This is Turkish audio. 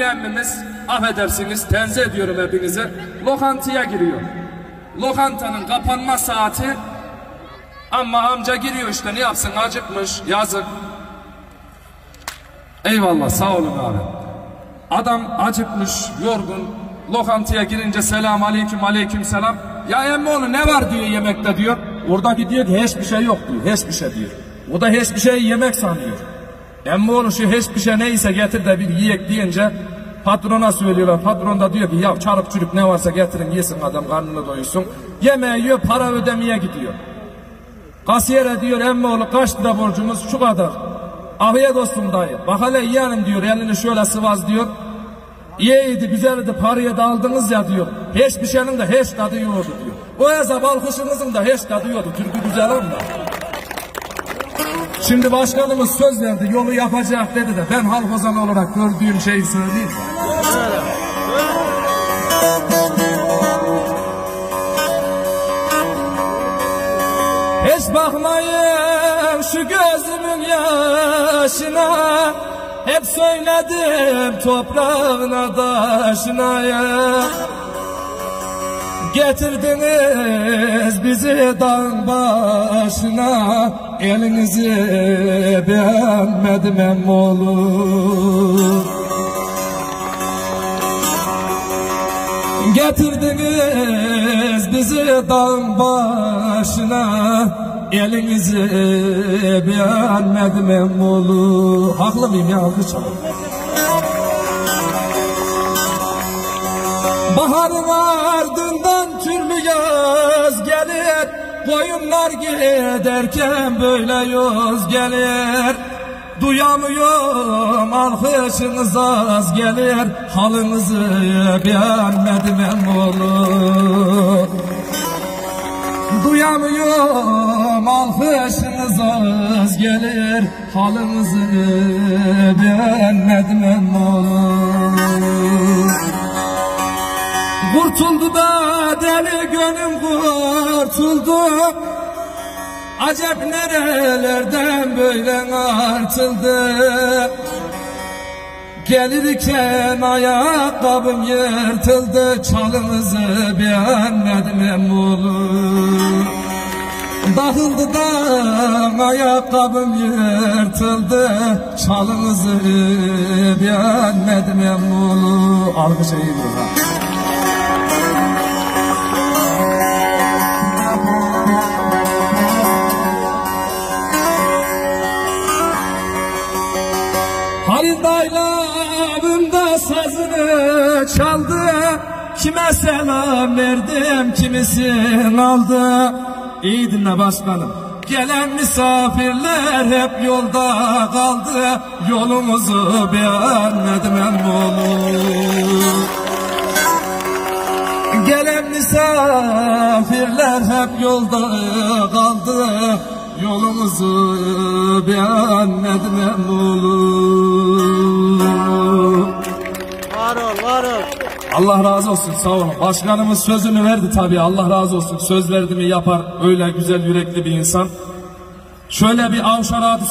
bir emmimiz affedersiniz tenzih ediyorum hepinize lokantaya giriyor. Lokantanın kapanma saati ama amca giriyor işte ne yapsın acıkmış yazık. Eyvallah sağ olun abi. Adam acıkmış yorgun lokantaya girince selam aleyküm aleyküm selam. Ya emmi onu ne var diyor yemekte diyor. Oradaki diyor ki hiçbir şey yok diyor hiçbir şey diyor. O da hiçbir şey yemek sanıyor. Emmi onu şu hiçbir şey neyse getir de bir yiyek deyince patrona söylüyorlar. Patron da diyor ki ya çarık çürük ne varsa getirin yesin adam karnını doyursun. Yemeği yiyor para ödemeye gidiyor. Kasiyere diyor emmi oğlu kaç lira borcumuz şu kadar. Afiyet olsun dayı. Bak hele yiyelim diyor elini şöyle sıvaz diyor. İyiydi güzeldi parayı da aldınız ya diyor. Hiçbir şeyin de hiç tadı yoktu diyor. O hesap alkışınızın da hiç tadı yoktu. Türkü güzel olma. Şimdi başkanımız söz verdi yolu yapacak dedi de. Ben halk ozanı olarak gördüğüm şeyi söyleyeyim. Hiç bakmayın şu gözümün yaşına. Hep söyledim toprağına taşına ya. Getirdiniz bizi dağın başına Elinizi beğenmedim emmoğlu Getirdiniz bizi dağın başına Elinizi beğenmedim emmoğlu Haklı mıyım ya alkış. Baharın ardından türlü gelir Koyunlar giderken böyle yoz gelir. Duyamıyorum alkışınız az gelir. Halınızı beğenmedim emmoğlu Duyamıyorum alkışınız az gelir. Halınızı beğenmedim emmoğlu Kurtuldu da deli gönlüm kurtuldu. Acep nerelerden böyle artıldı? Gelirken ayakkabım yırtıldı. Çalınızı beğenmedim emmoğlu Dağıldı da ayakkabım yırtıldı. Çalınızı beğenmedim emmoğlu Alkış iyidir ha Halil daylamın da sazını çaldı. Kime selam verdim kimisin aldı. İyi dinle başkanım. Gelen misafirler hep yolda kaldı. Yolumuzu beğenmedim emmoğlu. Gelen misafirler hep yolda kaldı. Yolumuzu beğenmedim emmoğlu Allah razı olsun sağ olun. Başkanımız sözünü verdi tabii Allah razı olsun. Söz verdi mi yapar öyle güzel yürekli bir insan. Şöyle bir avşar adı